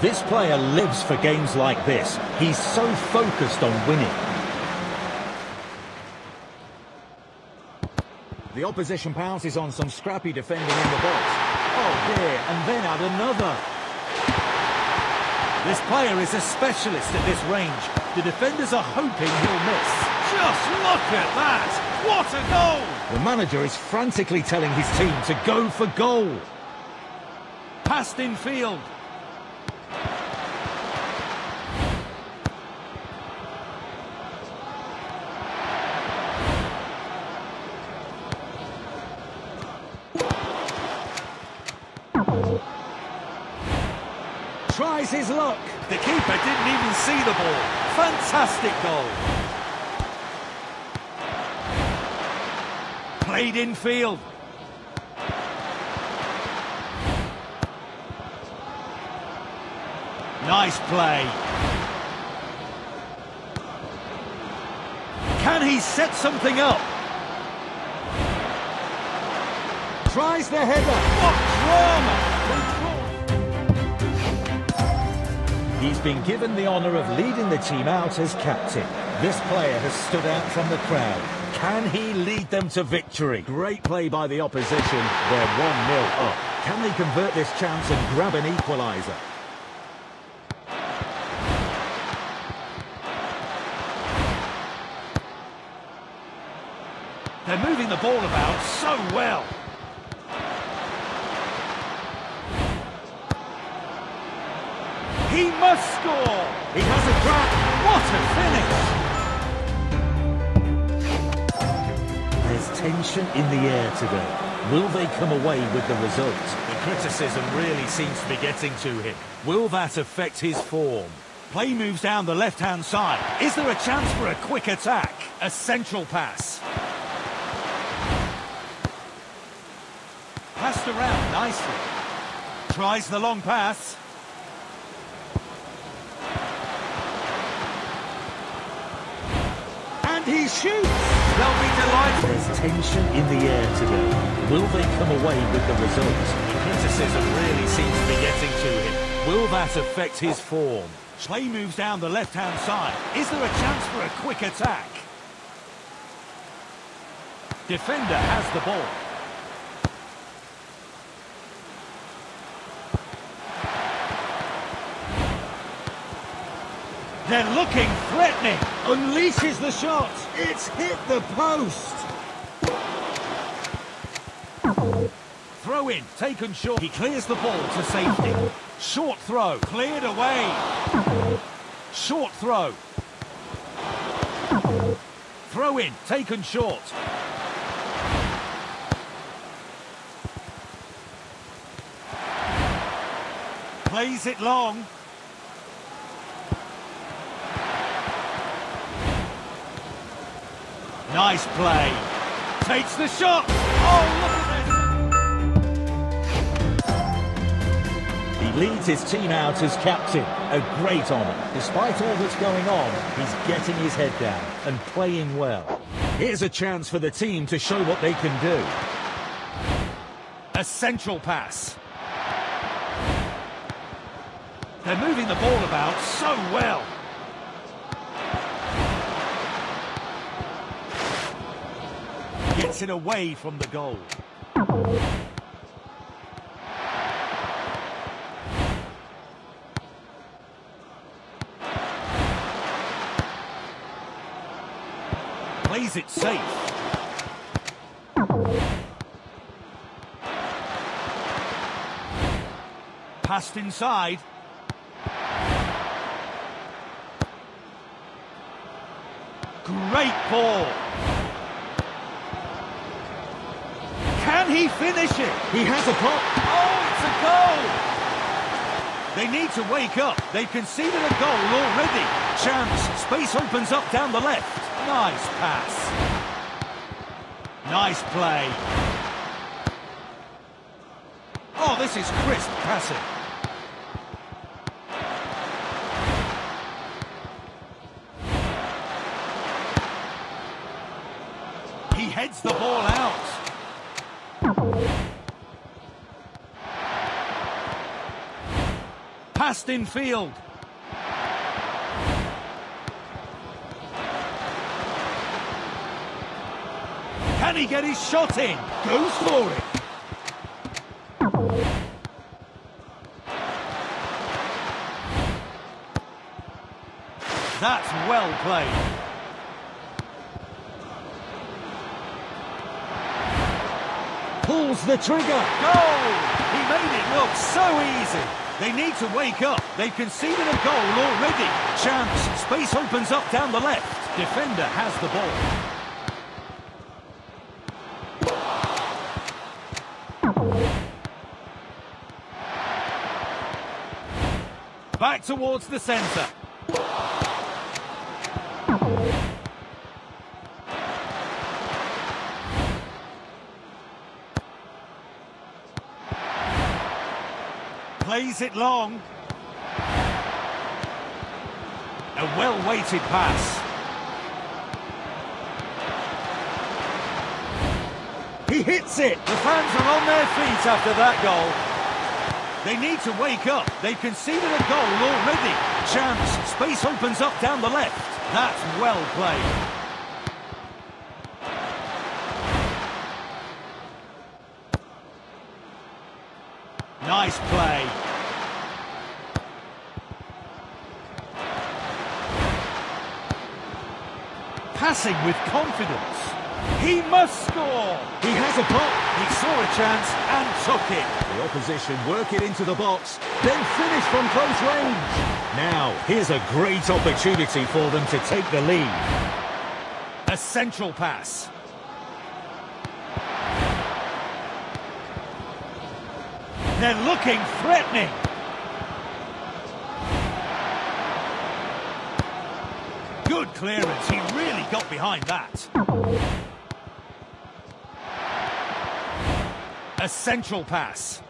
This player lives for games like this. He's so focused on winning. The opposition pounces on some scrappy defending in the box. Oh dear, and then add another. This player is a specialist at this range. The defenders are hoping he'll miss. Just look at that! What a goal! The manager is frantically telling his team to go for goal. Passed in field. Tries his luck. The keeper didn't even see the ball. Fantastic goal. Played in field. Nice play. Can he set something up? Tries the header. What drama! He's been given the honour of leading the team out as captain. This player has stood out from the crowd. Can he lead them to victory? Great play by the opposition. They're 1-0 up. Can they convert this chance and grab an equaliser? They're moving the ball about so well. He must score! He has a crack. What a finish! There's tension in the air today. Will they come away with the result? The criticism really seems to be getting to him. Will that affect his form? Play moves down the left-hand side. Is there a chance for a quick attack? A central pass. Passed around nicely. Tries the long pass. He shoots! They'll be delighted. There's tension in the air today. Will they come away with the result? The criticism really seems to be getting to him. Will that affect his form? Play moves down the left-hand side. Is there a chance for a quick attack? Defender has the ball. They're looking threatening. Unleashes the shot. It's hit the post. Throw in, taken short. He clears the ball to safety. Short throw, cleared away. Short throw. Throw in, taken short. Plays it long. Nice play. Takes the shot. Oh, look at this. He leads his team out as captain. A great honour. Despite all that's going on, he's getting his head down and playing well. Here's a chance for the team to show what they can do. A central pass. They're moving the ball about so well. Gets it away from the goal. Plays it safe. Passed inside. Great ball. Can he finish it? He has a pop. Oh, it's a goal! They need to wake up. They've conceded a goal already. Chance. Space opens up down the left. Nice pass. Nice play. Oh, this is crisp passing. He heads the ball out. In field. Can he get his shot in? Goes for it. That's well played. Pulls the trigger. Goal! He made it look so easy. They need to wake up. They've conceded a goal already. Chance. Space opens up down the left. Defender has the ball. Back towards the centre. Plays it long. A well-weighted pass. He hits it. The fans are on their feet after that goal. They need to wake up. They've conceded a goal already. Chance. Space opens up down the left. That's well played. Nice play. Passing with confidence. He must score. He has a pop. He saw a chance and took it. The opposition work it into the box, then finish from close range. Now, here's a great opportunity for them to take the lead. A central pass. They're looking threatening. Good clearance. He really got behind that. A central pass.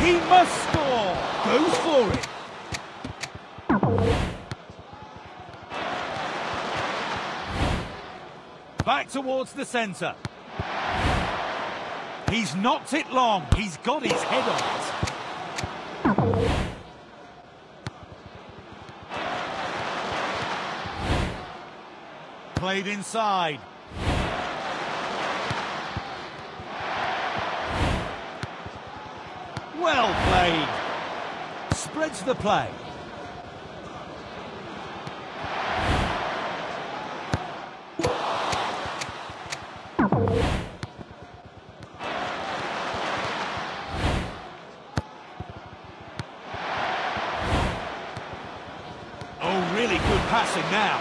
He must score. Goes for it. Back towards the centre. He's knocked it long. He's got his head on it. Played inside. Well played. Spreads the play. Really good passing now.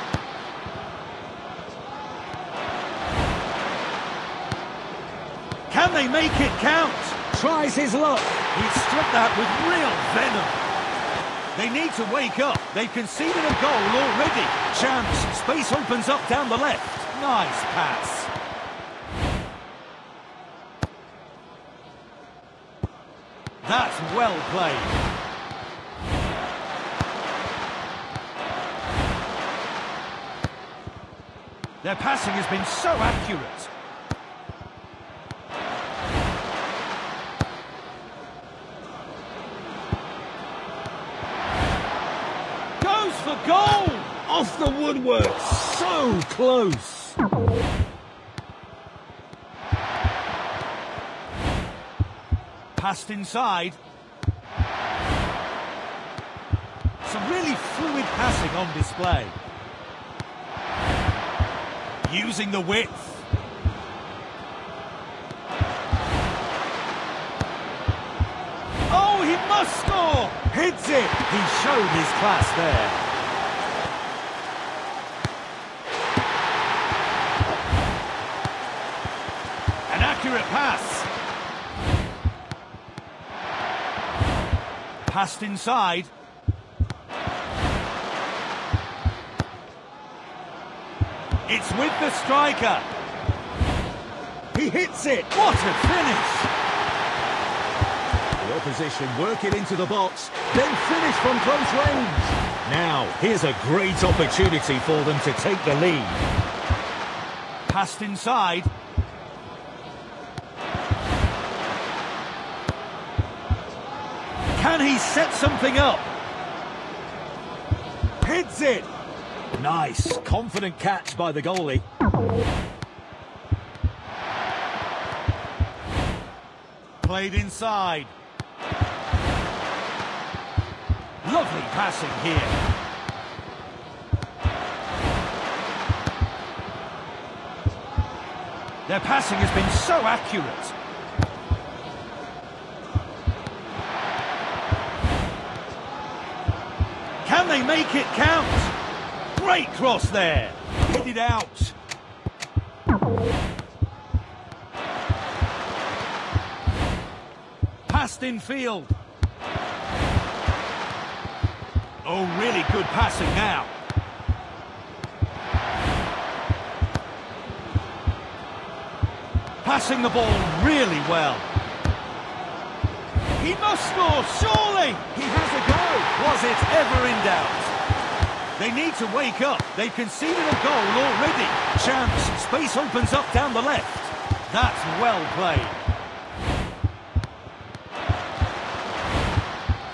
Can they make it count? Tries his luck. He struck that with real venom. They need to wake up. They've conceded a goal already. Chance. Space opens up down the left. Nice pass. That's well played. Their passing has been so accurate. Goes for goal! Off the woodwork. So close. Passed inside. Some really fluid passing on display. Using the width. Oh, he must score! Hits it. He showed his class there. An accurate pass. Passed inside. It's with the striker. He hits it. What a finish. The opposition work it into the box, then finish from close range. Now, here's a great opportunity for them to take the lead. Passed inside. Can he set something up? Hits it. Nice, confident catch by the goalie. Played inside. Lovely passing here. Their passing has been so accurate. Can they make it count? Great cross there. Hit it out. Passed in field. Oh, really good passing now. Passing the ball really well. He must score, surely! He has a go. Was it ever in doubt? They need to wake up. They've conceded a goal already. Chance. Space opens up down the left. That's well played.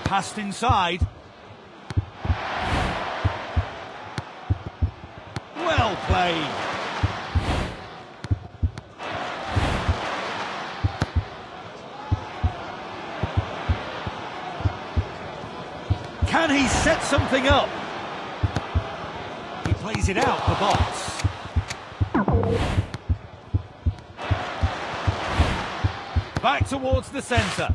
Passed inside. Well played. Can he set something up? It out the box. Back towards the centre.